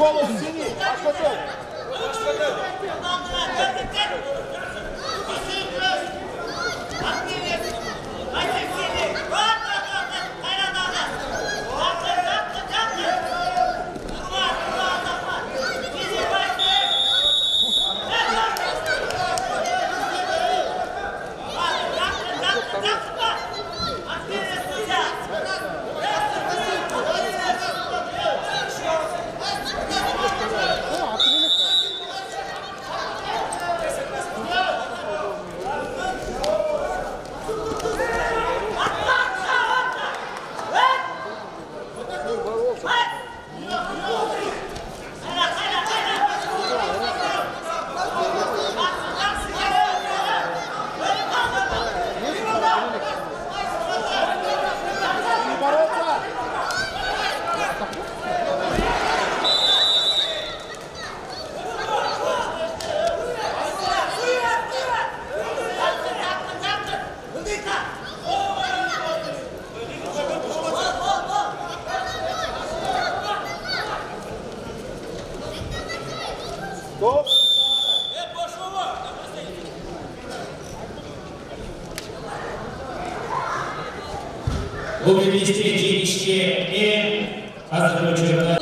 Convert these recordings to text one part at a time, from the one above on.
follows bu bilinçli ilişkiye hazırlık çocuklar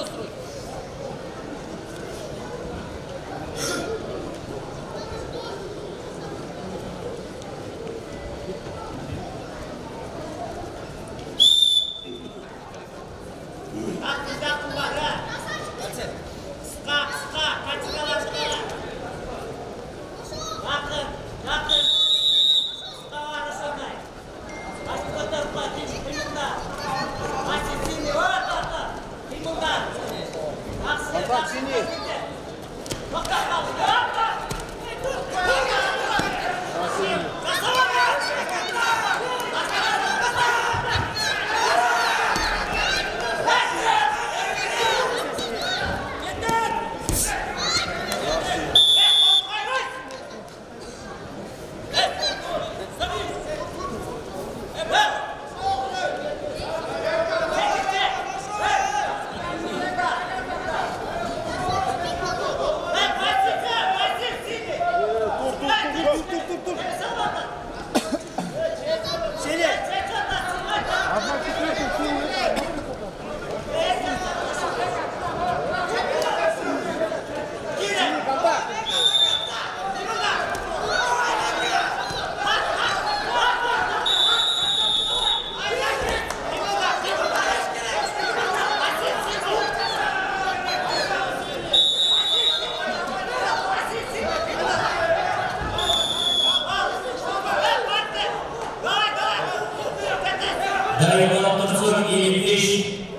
дариға Помощь елепеш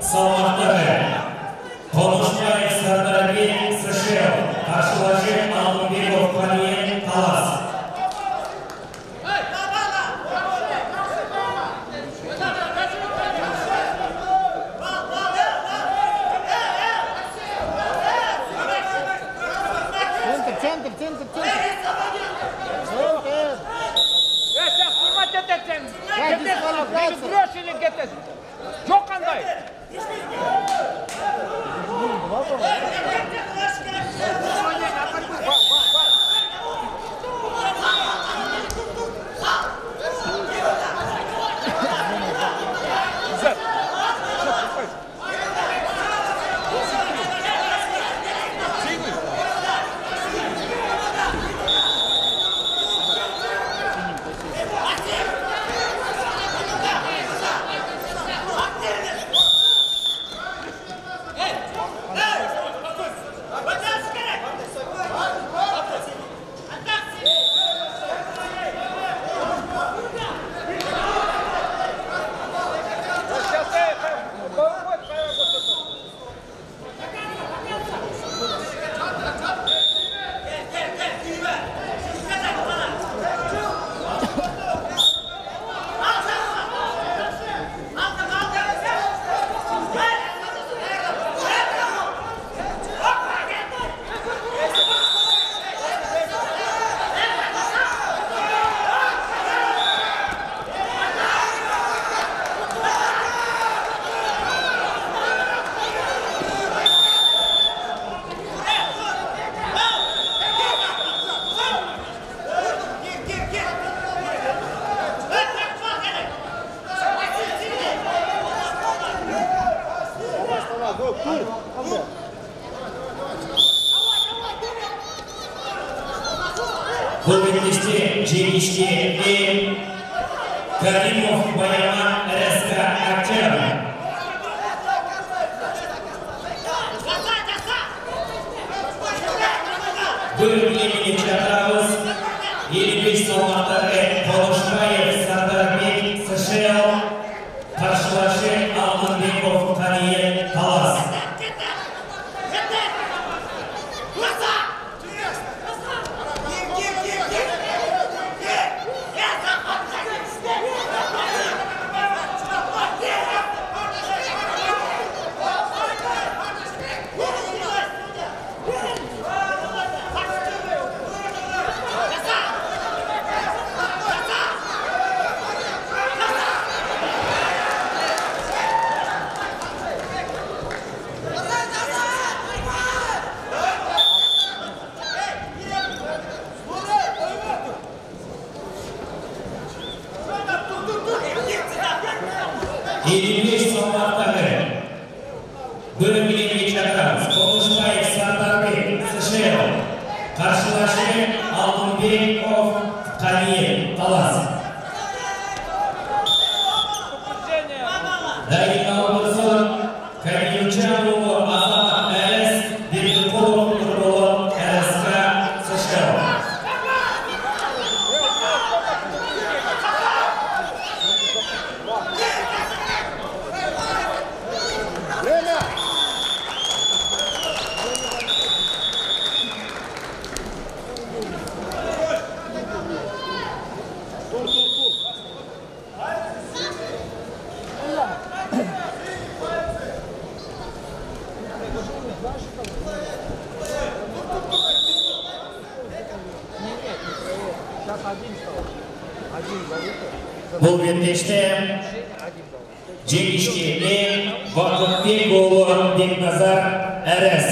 салмақтағы қонышбаев сардарбек сышев қарсылашы алдын Хоббит Листе, Джейки Шке и Каримов Баяна Elimde İslam'ı aktarır. Böyle bir бұл беттесте жеңішке іле бақытбекұлы бекназар рс